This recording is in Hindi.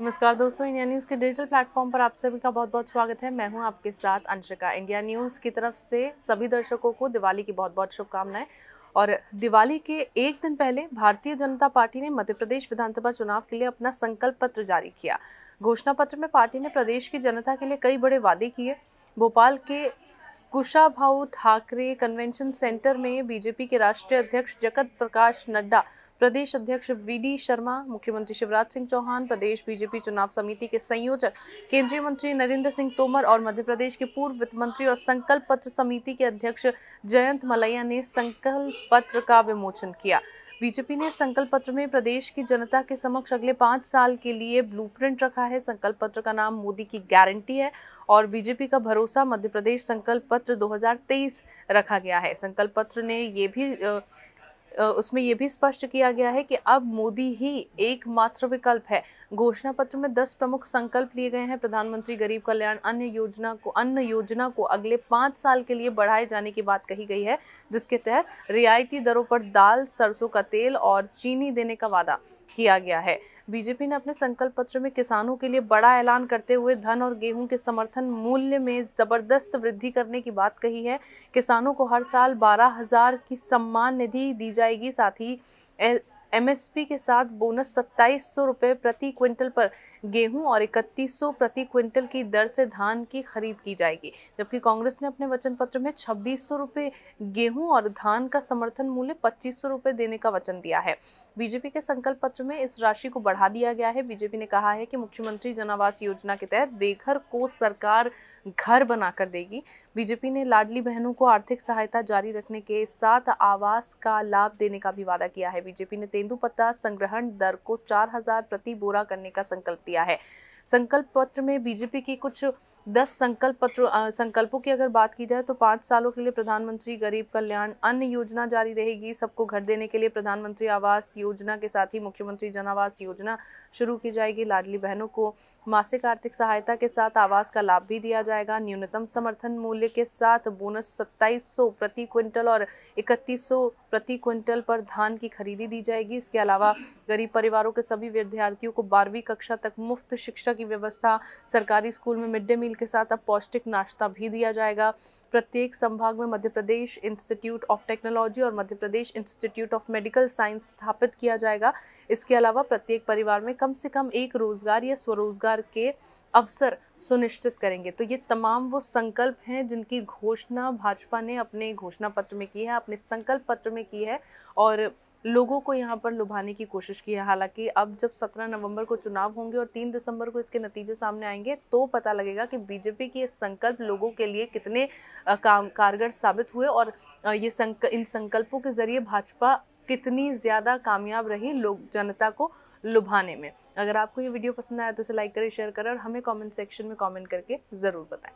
नमस्कार दोस्तों, इंडिया न्यूज़ के डिजिटल प्लेटफॉर्म पर आप सभी का बहुत बहुत स्वागत है। मैं हूँ आपके साथ अंशिका। इंडिया न्यूज़ की तरफ़ से सभी दर्शकों को दिवाली की बहुत बहुत शुभकामनाएँ। और दिवाली के एक दिन पहले भारतीय जनता पार्टी ने मध्य प्रदेश विधानसभा चुनाव के लिए अपना संकल्प पत्र जारी किया। घोषणा पत्र में पार्टी ने प्रदेश की जनता के लिए कई बड़े वादे किए। भोपाल के कुशाभाऊ ठाकरे कन्वेंशन सेंटर में बीजेपी के राष्ट्रीय अध्यक्ष जगत प्रकाश नड्डा प्रदेश अध्यक्ष वी डी शर्मा, मुख्यमंत्री शिवराज सिंह चौहान, प्रदेश बीजेपी चुनाव समिति के संयोजक, केंद्रीय मंत्री नरेंद्र सिंह तोमर और मध्य प्रदेश के पूर्व वित्त मंत्री और संकल्प पत्र समिति के अध्यक्ष जयंत मलैया ने संकल्प पत्र का विमोचन किया। बीजेपी ने संकल्प पत्र में प्रदेश की जनता के समक्ष अगले पाँच साल के लिए ब्लूप्रिंट रखा है। संकल्प पत्र का नाम मोदी की गारंटी है और बीजेपी का भरोसा मध्य प्रदेश संकल्प पत्र 2023 रखा गया है। संकल्प पत्र ने ये भी उसमें यह भी स्पष्ट किया गया है कि अब मोदी ही एकमात्र विकल्प है। घोषणा पत्र में 10 प्रमुख संकल्प लिए गए हैं। प्रधानमंत्री गरीब कल्याण अन्य योजना को, अन्न योजना को अगले पाँच साल के लिए बढ़ाए जाने की बात कही गई है, जिसके तहत रियायती दरों पर दाल, सरसों का तेल और चीनी देने का वादा किया गया है। बीजेपी ने अपने संकल्प पत्र में किसानों के लिए बड़ा ऐलान करते हुए धन और गेहूँ के समर्थन मूल्य में ज़बरदस्त वृद्धि करने की बात कही है। किसानों को हर साल बारह हज़ार की सम्मान निधि दी जाएगी, साथ ही एमएसपी के साथ बोनस सत्ताईस सौ रुपये प्रति क्विंटल पर गेहूँ और इकतीस सौ प्रति क्विंटल की दर से धान की खरीद की जाएगी। जबकि कांग्रेस ने अपने वचन पत्र में छब्बीस सौ रुपये गेहूँ और धान का समर्थन मूल्य पच्चीस सौ रुपये देने का वचन दिया है। बीजेपी के संकल्प पत्र में इस राशि को बढ़ा दिया गया है। बीजेपी ने कहा है कि मुख्यमंत्री जन आवास योजना के तहत बेघर को सरकार घर बनाकर देगी। बीजेपी ने लाडली बहनों को आर्थिक सहायता जारी रखने के साथ आवास का लाभ देने का भी वादा किया है। बीजेपी ने तेंदुपत्ता संग्रहण दर को चार हज़ार प्रति बोरा करने का संकल्प लिया है। संकल्प पत्र में बीजेपी की कुछ दस संकल्प पत्र संकल्पों की अगर बात की जाए तो पाँच सालों के लिए प्रधानमंत्री गरीब कल्याण अन्न योजना जारी रहेगी। सबको घर देने के लिए प्रधानमंत्री आवास योजना के साथ ही मुख्यमंत्री जन आवास योजना शुरू की जाएगी। लाडली बहनों को मासिक आर्थिक सहायता के साथ आवास का लाभ भी दिया जाएगा। न्यूनतम समर्थन मूल्य के साथ बोनस सत्ताईस प्रति क्विंटल और इकतीस प्रति क्विंटल पर धान की खरीदी दी जाएगी। इसके अलावा गरीब परिवारों के सभी विद्यार्थियों को बारहवीं कक्षा तक मुफ़्त शिक्षा की व्यवस्था, सरकारी स्कूल में मिड डे मील के साथ अब पौष्टिक नाश्ता भी दिया जाएगा। प्रत्येक संभाग में Madhya Pradesh institute of technology और Madhya Pradesh institute of medical science स्थापित किया जाएगा। इसके अलावा प्रत्येक परिवार में कम से कम एक रोज़गार या स्वरोजगार के अवसर सुनिश्चित करेंगे। तो ये तमाम वो संकल्प हैं जिनकी घोषणा भाजपा ने अपने घोषणा पत्र में की है, अपने संकल्प पत्र में की है और लोगों को यहाँ पर लुभाने की कोशिश की है। हालाँकि अब जब 17 नवंबर को चुनाव होंगे और 3 दिसंबर को इसके नतीजे सामने आएँगे तो पता लगेगा कि बीजेपी के संकल्प लोगों के लिए कितने काम कारगर साबित हुए और ये संक, इन संकल्पों के ज़रिए भाजपा कितनी ज़्यादा कामयाब रही लोग जनता को लुभाने में। अगर आपको ये वीडियो पसंद आया तो इसे लाइक करें शेयर करें और हमें कमेंट सेक्शन में कमेंट करके ज़रूर बताएँ।